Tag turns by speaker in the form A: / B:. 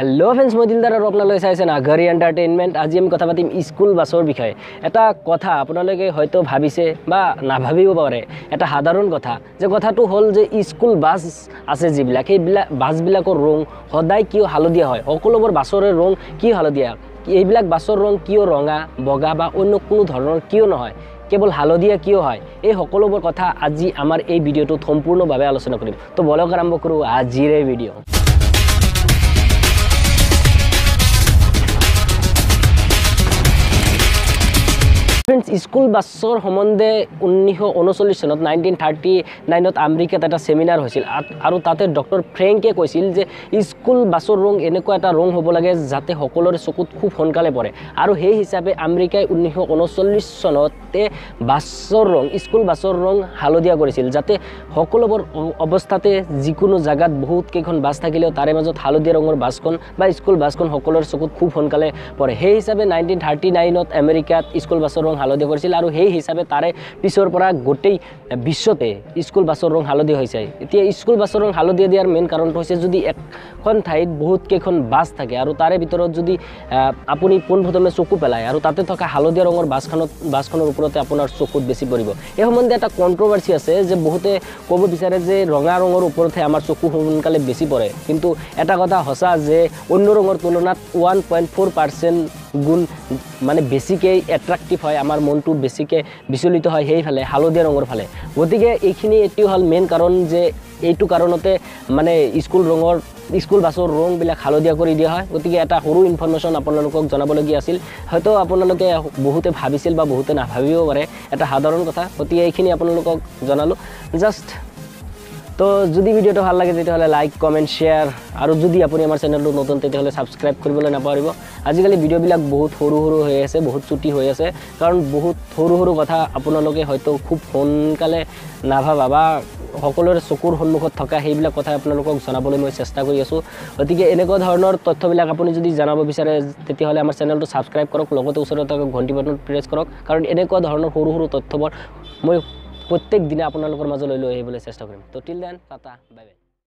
A: Hello friends Dildar আৰু আপোনালোকে চাইছে নাঘাৰী এণ্টাৰটেইনমেণ্ট আজি আমি কথা পাতিম স্কুল বাছৰ বিষয়ে। এটা কথা আপোনালোকে হয়তো ভাবিছে বা নাভাবিব পাৰে। এটা সাধাৰণ কথা। যে কথাটো হ'ল যে স্কুল বাছ আছে যিবিলাক সেইবিলাক বাছবিলাকৰ ৰং সদায় কিয় হালধীয়া হয়? সকলোবোৰ বাছৰে ৰং কিয় হালধীয়া? এইবিলাক বাছৰ ৰং কিয় ৰঙা বগা বা অন্য কোনো ধৰণৰ কিয় নহয়? কেৱল হালধীয়া কিয় হয়? এই সকলোবোৰ কথা আজি আমাৰ এই ভিডিঅ'টোত সম্পূৰ্ণভাৱে আলোচনা কৰিম। তো বলক আৰম্ভ কৰোঁ আজিৰ ভিডিঅ' ফ্ৰেণ্ডছ স্কুল বাছৰ সম্বন্ধে ঊনৈছশ ঊনচল্লিছ চনত নাইনটিন থাৰ্টি নাইনত আমেৰিকাত এটা ছেমিনাৰ হৈছিল। আৰু তাতে ডক্টৰ ফ্ৰেংকে কৈছিল যে স্কুল বাছৰ ৰং এনেকুৱা এটা ৰং হ'ব লাগে যাতে সকলোৰে চকুত খুব সোনকালে পৰে। আৰু সেই হিচাপে আমেৰিকাই ঊনৈছশ ঊনচল্লিছ চনতে বাছৰ ৰং স্কুল বাছৰ ৰং হালধীয়া কৰিছিল যাতে সকলোবোৰ অৱস্থাতে যিকোনো জেগাত বহুত কেইখন বাছ থাকিলেও তাৰে মাজত হালধীয়া ৰঙৰ বাছখন বা স্কুল বাছখন সকলোৰে চকুত খুব সোনকালে পৰে। সেই হিচাপে নাইনটিন থাৰ্টি নাইনত আমেৰিকাত স্কুল বাছৰ ৰং হালধীয়া কৰিছিল আৰু সেই হিচাপে তাৰে পিছৰ পৰা গোটেই বিশ্বতে স্কুল বাছৰ ৰং হালধীয়া হৈছে। এতিয়া স্কুল বাছৰ ৰং হালধীয়া দিয়াৰ মেইন কাৰণটো হৈছে যদি এখন ঠাইত বহুত কেইখন বাছ থাকে আৰু তাৰে ভিতৰত যদি আপুনি পোনপ্ৰথমে চকু পেলায় আৰু তাতে থকা হালধীয়া ৰঙৰ বাছখনত বাছখনৰ ওপৰতে আপোনাৰ চকুত বেছি পৰিব। এই সম্বন্ধে এটা কণ্ট্ৰভাৰ্চি আছে যে বহুতে ক'ব বিচাৰে যে ৰঙা ৰঙৰ ওপৰতহে আমাৰ চকু সোনকালে বেছি পৰে। কিন্তু এটা কথা সঁচা যে অন্য ৰঙৰ তুলনাত ওৱান পইণ্ট ফ'ৰ পাৰ্চেণ্ট গুণ মানে বেছিকৈ এট্ৰাক্টিভ হয় আমাৰ মনটো বেছিকৈ বিচলিত হয় সেইফালে হালধীয়া ৰঙৰ ফালে। গতিকে এইখিনি এইটো হ'ল মেইন কাৰণ যে এইটো কাৰণতে মানে স্কুল ৰঙৰ স্কুল বাছৰ ৰংবিলাক হালধীয়া কৰি দিয়া হয়। গতিকে এটা সৰু ইনফৰ্মেশ্যন আপোনালোকক জনাবলগীয়া আছিল। হয়তো আপোনালোকে বহুতে ভাবিছিল বা বহুতে নাভাবিব পাৰে এটা সাধাৰণ কথা। গতিকে এইখিনি আপোনালোকক জনালোঁ। জাষ্ট তো যদি ভিডিঅ'টো ভাল লাগে তেতিয়াহ'লে লাইক কমেণ্ট শ্বেয়াৰ আৰু যদি আপুনি আমাৰ চেনেলটো নতুন তেতিয়াহ'লে ছাবস্ক্ৰাইব কৰিবলৈ নাপাহৰিব। আজিকালি ভিডিঅ'বিলাক বহুত সৰু সৰু হৈ আছে বহুত চুটি হৈ আছে। কাৰণ বহুত সৰু সৰু কথা আপোনালোকে হয়তো খুব সোনকালে নাভাবা বা সকলোৰে চকুৰ সন্মুখত থকা সেইবিলাক কথা আপোনালোকক জনাবলৈ মই চেষ্টা কৰি আছোঁ। গতিকে এনেকুৱা ধৰণৰ তথ্যবিলাক আপুনি যদি জনাব বিচাৰে তেতিয়াহ'লে আমাৰ চেনেলটো ছাবস্ক্ৰাইব কৰক লগতে ওচৰত থকা ঘণ্টি বাটন প্ৰেছ কৰক। কাৰণ এনেকুৱা ধৰণৰ সৰু সৰু তথ্যবোৰ মই প্ৰত্যেক দিনে আপোনালোকৰ মাজলৈ লৈ আহিবলৈ চেষ্টা কৰিম। Till then tata bye bye